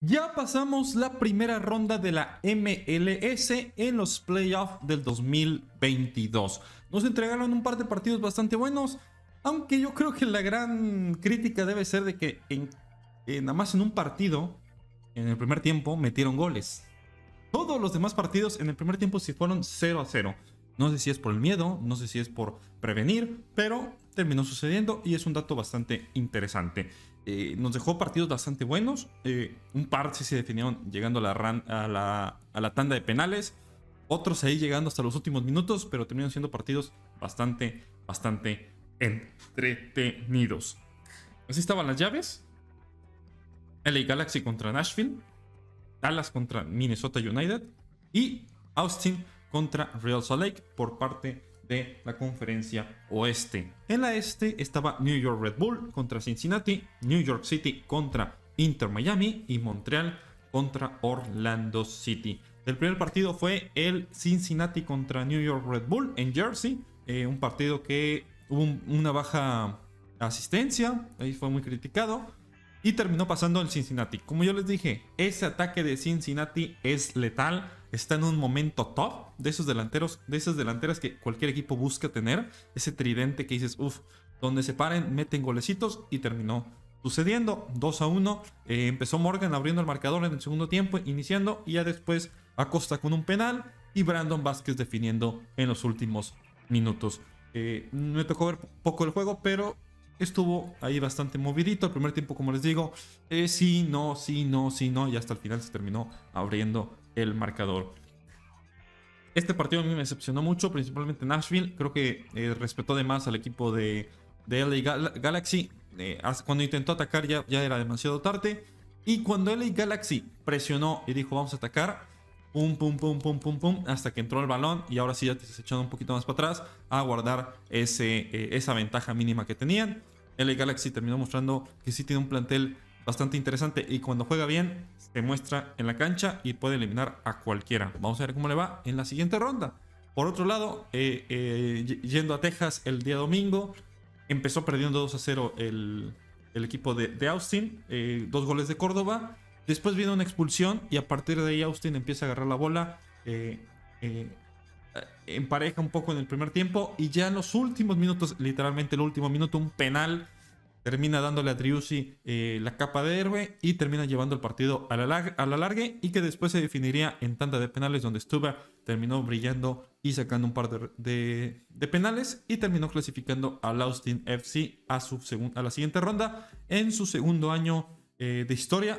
Ya pasamos la primera ronda de la MLS en los playoffs del 2022. Nos entregaron un par de partidos bastante buenos, aunque yo creo que la gran crítica debe ser de que en, nada más en un partido, en el primer tiempo, metieron goles. Todos los demás partidos en el primer tiempo sí fueron 0 a 0. No sé si es por el miedo, no sé si es por prevenir, pero terminó sucediendo y es un dato bastante interesante. Eh, nos dejó partidos bastante buenos. Eh, un par sí se definieron llegando a la, tanda de penales. Otros ahí llegando hasta los últimos minutos, pero terminaron siendo partidos bastante, bastante entretenidos. Así estaban las llaves. LA Galaxy contra Nashville. Dallas contra Minnesota United. Y Austin contra Real Salt Lake por parte de la conferencia oeste. En la este estaba New York Red Bull contra Cincinnati, New York City contra Inter Miami y Montreal contra Orlando City. El primer partido fue el Cincinnati contra New York Red Bull en Jersey, eh, un partido que hubo una baja asistencia, ahí fue muy criticado. Y terminó pasando el Cincinnati. Como yo les dije, ese ataque de Cincinnati es letal está en un momento top de esos delanteros, de esas delanteras que cualquier equipo busca tener. Ese tridente que dices, uff, donde se paren, meten golecitos y terminó sucediendo 2 a 1. Eh, empezó Morgan abriendo el marcador en el segundo tiempo, iniciando, y ya después Acosta con un penal y Brandon Vázquez definiendo en los últimos minutos. Eh, me tocó ver poco el juego, pero estuvo ahí bastante movidito. El primer tiempo, como les digo, eh, sí, no, sí, no, sí, no, y hasta el final se terminó abriendo el marcador. Este partido a mí me decepcionó mucho, principalmente Nashville. Creo que eh, respetó de más al equipo de, LA Galaxy. Eh, cuando intentó atacar ya, ya era demasiado tarde. Y cuando LA Galaxy presionó y dijo vamos a atacar, pum, pum, pum, pum, pum, pum, hasta que entró el balón y ahora sí ya te se echando un poquito más para atrás a guardar ese, eh, esa ventaja mínima que tenían. LA Galaxy terminó mostrando que sí tiene un plantel bastante interesante y cuando juega bien se muestra en la cancha y puede eliminar a cualquiera. Vamos a ver cómo le va en la siguiente ronda. Por otro lado, eh, eh, yendo a Texas el día domingo, empezó perdiendo 2 a 0 el, equipo de, Austin, dos goles de Córdoba. Después viene una expulsión y a partir de ahí Austin empieza a agarrar la bola. empareja un poco en el primer tiempo y ya en los últimos minutos, literalmente el último minuto, un penal termina dándole a Driussi eh, la capa de héroe y termina llevando el partido a la, a la largue y que después se definiría en tanda de penales donde Stuber terminó brillando y sacando un par de, penales y terminó clasificando al Austin FC a, su a la siguiente ronda en su segundo año eh, de historia.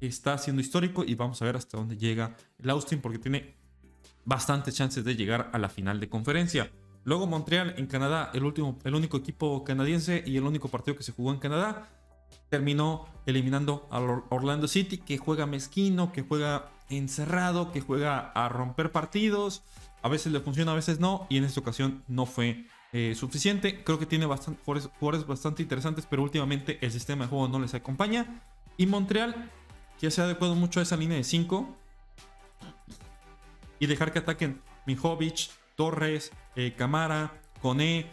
Está siendo histórico y vamos a ver hasta dónde llega el Austin porque tiene bastantes chances de llegar a la final de conferencia. Luego Montreal en Canadá, el, último, el único equipo canadiense y el único partido que se jugó en Canadá, terminó eliminando a Orlando City, que juega mezquino, que juega encerrado, que juega a romper partidos. A veces le funciona, a veces no, y en esta ocasión no fue eh, suficiente. Creo que tiene bastante, jugadores, bastante interesantes, pero últimamente el sistema de juego no les acompaña. Y Montreal, que se ha adecuado mucho a esa línea de 5 y dejar que ataquen Mijovic, Torres, eh, Camara, Cone.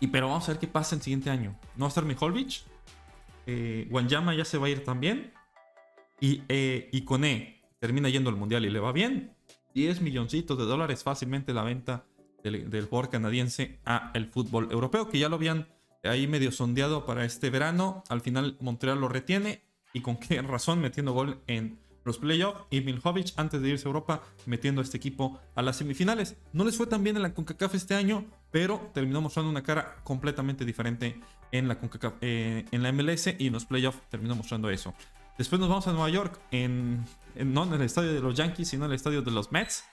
Y pero vamos a ver qué pasa el siguiente año. No va a estar Miholvich. Eh, ya se va a ir también. Y, eh, y Cone termina yendo al mundial y le va bien. 10 milloncitos de dólares fácilmente la venta del, del jugador canadiense a el fútbol europeo, que ya lo habían ahí medio sondeado para este verano. Al final Montreal lo retiene y con qué razón metiendo gol en los playoffs y Milhovic antes de irse a Europa metiendo a este equipo a las semifinales. No les fue tan bien en la CONCACAF este año, pero terminó mostrando una cara completamente diferente en la, eh, en la MLS y en los playoffs terminó mostrando eso. Después nos vamos a Nueva York, en, no en el estadio de los Yankees, sino en el estadio de los Mets.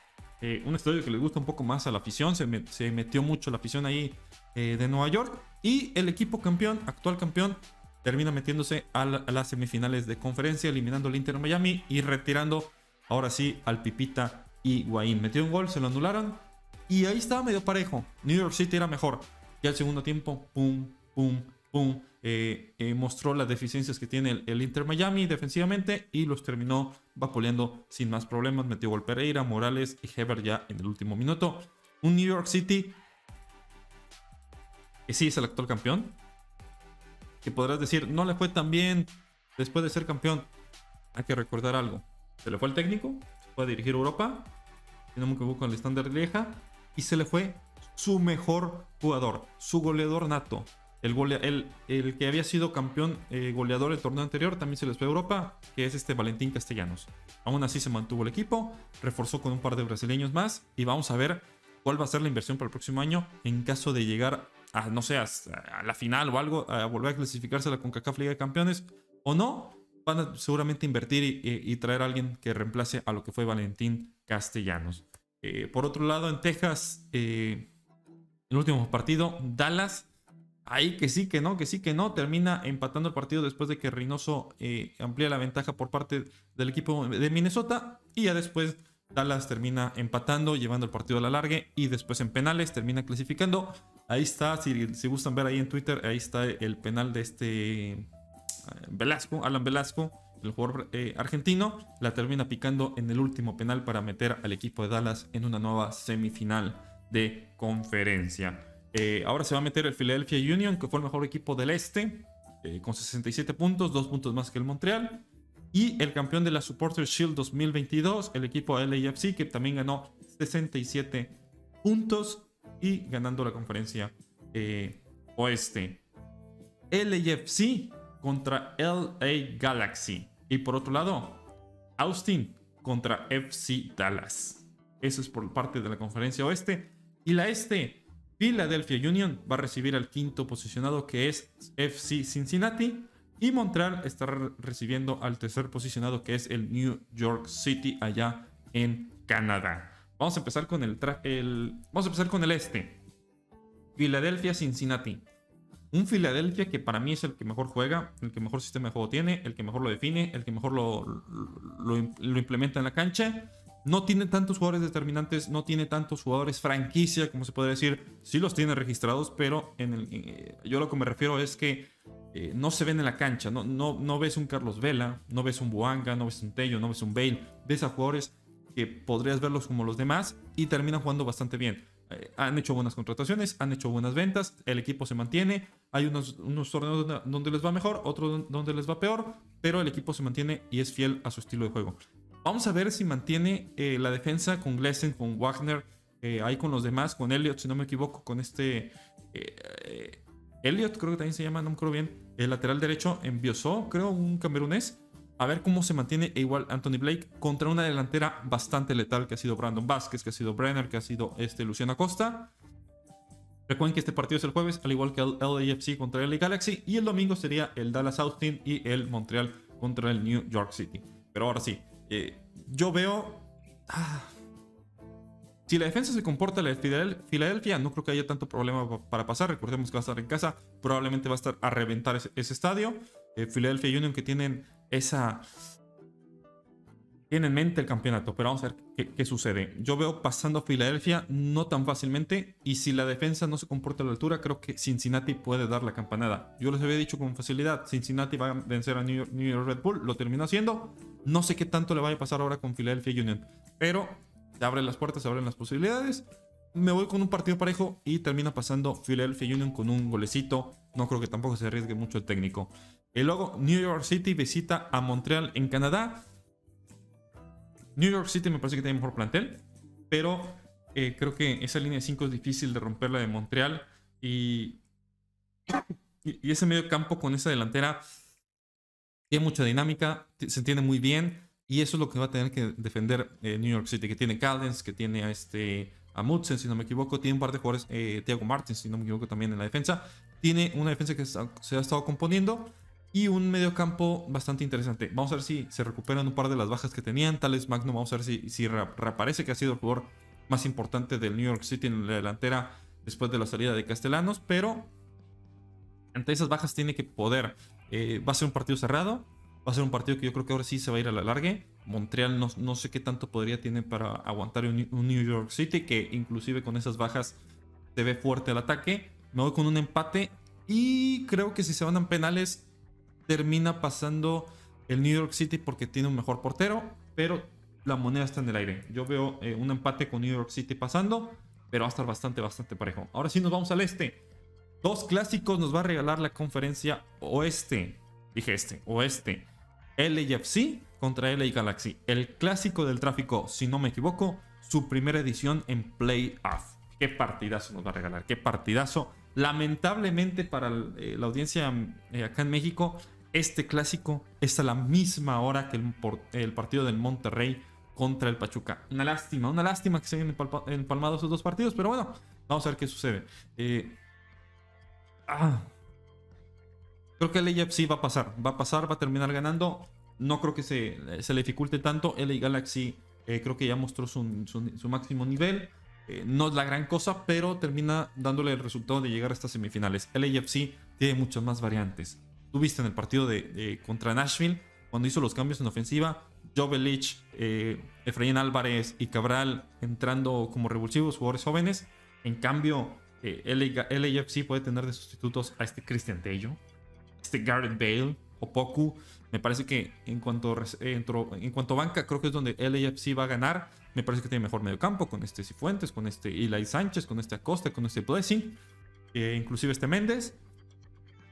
Eh, un estadio que le gusta un poco más a la afición, se, metió mucho la afición ahí eh, de Nueva York. Y el equipo campeón, actual campeón, termina metiéndose a, las semifinales de conferencia, eliminando al Inter Miami y retirando ahora sí al Pipita y Guaín. Metió un gol, se lo anularon y ahí estaba medio parejo. New York City era mejor. Y al segundo tiempo, pum, pum, pum, eh, eh, mostró las deficiencias que tiene el, Inter Miami defensivamente y los terminó vapuleando sin más problemas. Metió gol Pereira, Morales y Heber ya en el último minuto. Un New York City que sí es el actual campeón, que podrás decir, no le fue tan bien después de ser campeón. hay que recordar algo. Se le fue el técnico, fue a dirigir Europa, si no me equivoco, el estándar Lieja, y se le fue su mejor jugador, su goleador nato. El, el, que había sido campeón eh, goleador el torneo anterior también se les fue a Europa, que es este Valentín Castellanos. Aún así se mantuvo el equipo, reforzó con un par de brasileños más y vamos a ver cuál va a ser la inversión para el próximo año en caso de llegar no sé, a, la final o algo, a volver a clasificarse a la CONCACAF Liga de Campeones o no, van a seguramente invertir y, traer a alguien que reemplace a lo que fue Valentín Castellanos. Eh, por otro lado, en Texas, eh, el último partido, Dallas ahí que sí, que no, que sí, que no, termina empatando el partido después de que Reynoso eh, amplía la ventaja por parte del equipo de Minnesota y ya después Dallas termina empatando, llevando el partido a la larga y después en penales termina clasificando. Ahí está, si, gustan ver ahí en Twitter, ahí está el penal de este eh, Velasco, Alan Velasco, el jugador eh, argentino, la termina picando en el último penal para meter al equipo de Dallas en una nueva semifinal de conferencia. Eh, ahora se va a meter el Philadelphia Union, que fue el mejor equipo del este, con 67 puntos, dos puntos más que el Montreal. Y el campeón de la Supporter Shield 2022, el equipo LAFC, que también ganó 67 puntos y ganando la conferencia eh, oeste. LAFC contra LA Galaxy. Y por otro lado, Austin contra FC Dallas. Eso es por parte de la conferencia oeste. Y la este, Philadelphia Union va a recibir al quinto posicionado que es FC Cincinnati. Y Montreal estará recibiendo al tercer posicionado que es el New York City allá en Canadá. Vamos a empezar con el, el vamos a empezar con el este. Philadelphia Cincinnati. Un Philadelphia que para mí es el que mejor juega, el que mejor sistema de juego tiene, el que mejor lo define, el que mejor lo, lo implementa en la cancha no tiene tantos jugadores determinantes, no tiene tantos jugadores franquicia, como se puede decir. Sí los tiene registrados, pero en el, eh, yo lo que me refiero es que eh, no se ven en la cancha. No, no, no ves un Carlos Vela, no ves un Buanga, no ves un Tello, no ves un Bale. Ves a jugadores que podrías verlos como los demás y terminan jugando bastante bien. Eh, han hecho buenas contrataciones, han hecho buenas ventas, el equipo se mantiene. Hay unos, unos torneos donde les va mejor, otros donde les va peor, pero el equipo se mantiene y es fiel a su estilo de juego. Vamos a ver si mantiene eh, la defensa con Glesen, con Wagner, ahí con los demás, con Elliot, si no me equivoco, con este. Elliot, creo que también se llama, no me acuerdo bien. El lateral derecho en Biosó, creo, un camerunés. A ver cómo se mantiene e igual Anthony Blake contra una delantera bastante letal que ha sido Brandon Vázquez, que ha sido Brenner, que ha sido este Luciano Acosta. Recuerden que este partido es el jueves, al igual que el LAFC contra el Galaxy. Y el domingo sería el Dallas Austin y el Montreal contra el New York City. Pero ahora sí, eh, yo veo. Ah, si la defensa se comporta la de Filadelfia, no creo que haya tanto problema para pasar. Recordemos que va a estar en casa, probablemente va a estar a reventar ese, estadio. Eh, Philadelphia Union que tienen esa. Tienen en mente el campeonato, pero vamos a ver qué, sucede. Yo veo pasando a Filadelfia no tan fácilmente. Y si la defensa no se comporta a la altura, creo que Cincinnati puede dar la campanada. Yo les había dicho con facilidad: Cincinnati va a vencer a New York, New York Red Bull. Lo terminó haciendo. No sé qué tanto le vaya a pasar ahora con Philadelphia Union, pero se abren las puertas, se abren las posibilidades. Me voy con un partido parejo y termina pasando Philadelphia Union con un golecito. No creo que tampoco se arriesgue mucho el técnico. Y luego New York City visita a Montreal en Canadá. New York City me parece que tiene mejor plantel, pero eh, creo que esa línea de 5 es difícil de romperla de Montreal. Y, y ese medio campo con esa delantera tiene mucha dinámica, se entiende muy bien. Y eso es lo que va a tener que defender eh, New York City, que tiene Caldens, que tiene a, este, a Mutsen, si no me equivoco. Tiene un par de jugadores, eh, Thiago Martins, si no me equivoco, también en la defensa. Tiene una defensa que se ha estado componiendo y un medio campo bastante interesante. Vamos a ver si se recuperan un par de las bajas que tenían. Tal vez Magno, vamos a ver si, si reaparece, que ha sido el jugador más importante del New York City en la delantera después de la salida de Castellanos. Pero ante esas bajas tiene que poder eh, va a ser un partido cerrado. Va a ser un partido que yo creo que ahora sí se va a ir a la larga. Montreal no, no sé qué tanto podría tener para aguantar un, New York City, que inclusive con esas bajas se ve fuerte el ataque. Me voy con un empate y creo que si se van a penales termina pasando el New York City porque tiene un mejor portero, pero la moneda está en el aire. Yo veo eh, un empate con New York City pasando, pero va a estar bastante, bastante parejo. Ahora sí nos vamos al este. Dos clásicos nos va a regalar la conferencia oeste. Dije este, oeste. LAFC contra LA Galaxy. El clásico del tráfico, si no me equivoco, su primera edición en playoff. Qué partidazo nos va a regalar, qué partidazo. Lamentablemente para eh, la audiencia eh, acá en México, este clásico es a la misma hora que el, partido del Monterrey contra el Pachuca. Una lástima, una lástima que se hayan empalmado esos dos partidos, pero bueno, vamos a ver qué sucede. Eh, ah, creo que el AFC va a pasar, va a pasar, va a terminar ganando. No creo que se, se le dificulte tanto. LA Galaxy eh, creo que ya mostró su, máximo nivel. Eh, no es la gran cosa, pero termina dándole el resultado de llegar a estas semifinales. El AFC tiene muchas más variantes. Tuviste en el partido de, contra Nashville, cuando hizo los cambios en ofensiva, Jovelich, eh, Efraín Álvarez y Cabral entrando como revulsivos, jugadores jóvenes. En cambio, eh, LAFC puede tener de sustitutos a este Christian Tello, este Garrett Bale, Opoku. Me parece que en cuanto, en cuanto banca, creo que es donde LAFC va a ganar. Me parece que tiene mejor medio campo con este Cifuentes, con este Eli Sánchez, con este Acosta, con este Blessing, eh, inclusive este Méndez.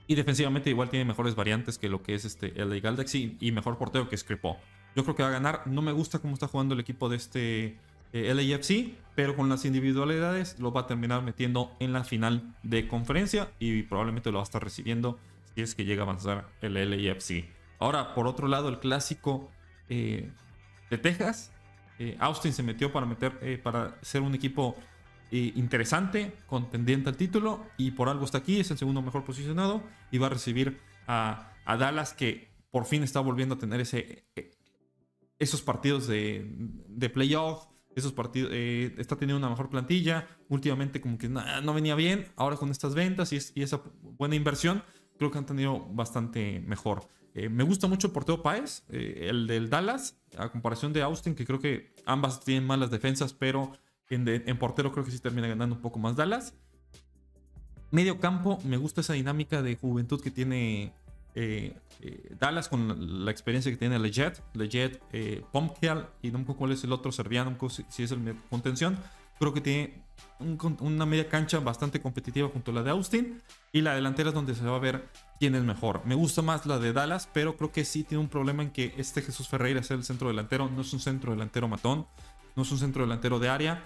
Y defensivamente igual tiene mejores variantes que lo que es este LA Galaxy y mejor portero que Scripo. Yo creo que va a ganar. No me gusta cómo está jugando el equipo de este eh, LAFC, pero con las individualidades lo va a terminar metiendo en la final de conferencia y probablemente lo va a estar recibiendo si es que llega a avanzar el LAFC. Ahora, por otro lado, el clásico eh, de Texas. Eh, Austin se metió para, meter, eh, para ser un equipo interesante, contendiente al título, y por algo está aquí, es el segundo mejor posicionado, y va a recibir a, Dallas, que por fin está volviendo a tener ese, esos partidos de, de playoff, esos partidos, está teniendo una mejor plantilla, últimamente como que no, venía bien, ahora con estas ventas y, y esa buena inversión, creo que han tenido bastante mejor. Eh, me gusta mucho el porteo Páez, eh, el del Dallas, a comparación de Austin, que creo que ambas tienen malas defensas, pero en, portero creo que sí termina ganando un poco más Dallas. Medio campo, me gusta esa dinámica de juventud que tiene eh, Dallas con la, experiencia que tiene Leggett, Leggett, eh, y no me acuerdo cuál es el otro serbiano, si, es el contención. Creo que tiene una media cancha bastante competitiva junto a la de Austin. Y la delantera es donde se va a ver quién es mejor. Me gusta más la de Dallas, pero creo que sí tiene un problema en que este Jesús Ferreira es el centro delantero. No es un centro delantero matón. No es un centro delantero de área.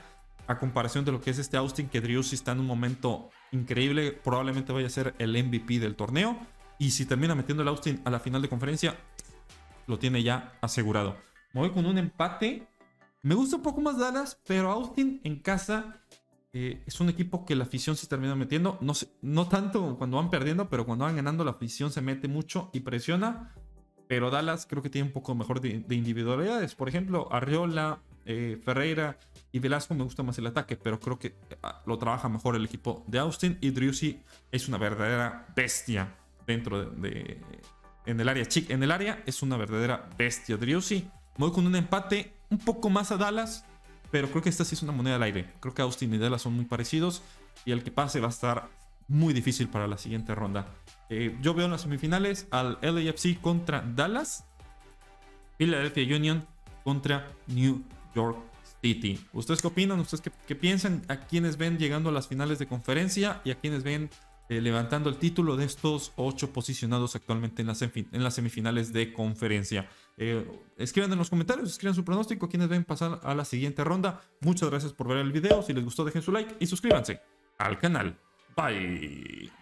A comparación de lo que es este Austin, que Driussi está en un momento increíble. Probablemente vaya a ser el MVP del torneo. Y si termina metiendo el Austin a la final de conferencia, lo tiene ya asegurado. Me voy con un empate me gusta un poco más Dallas, pero Austin en casa eh, es un equipo que la afición se termina metiendo. No, no tanto cuando van perdiendo, pero cuando van ganando la afición se mete mucho y presiona. Pero Dallas creo que tiene un poco mejor de, individualidades. Por ejemplo, Arriola, eh, Ferreira y Velasco me gusta más el ataque, pero creo que ah, lo trabaja mejor el equipo de Austin. Y Driussi es una verdadera bestia dentro de, en el área chic. En el área es una verdadera bestia. Driussi. Voy con un empate un poco más a Dallas, pero creo que esta sí es una moneda al aire. Creo que Austin y Dallas son muy parecidos y el que pase va a estar muy difícil para la siguiente ronda. Eh, yo veo en las semifinales al LAFC contra Dallas, Philadelphia Union contra New York City. ¿Ustedes qué opinan? ¿Ustedes qué, piensan? ¿A quiénes ven llegando a las finales de conferencia y a quiénes ven eh, levantando el título de estos ocho posicionados actualmente en las, en las semifinales de conferencia? Eh, escriban en los comentarios, escriban su pronóstico, quienes ven pasar a la siguiente ronda. Muchas gracias por ver el video. Si les gustó, dejen su like y suscríbanse al canal. Bye.